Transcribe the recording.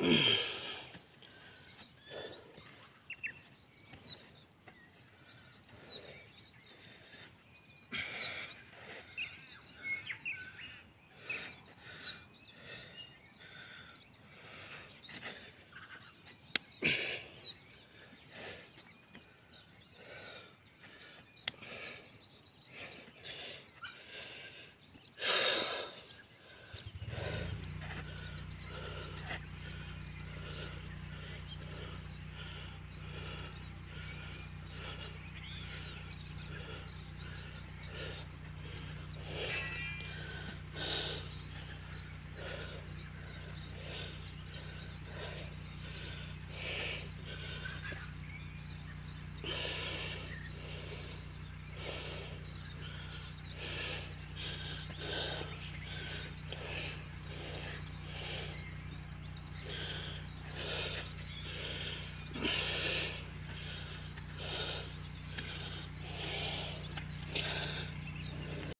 Mm-hmm.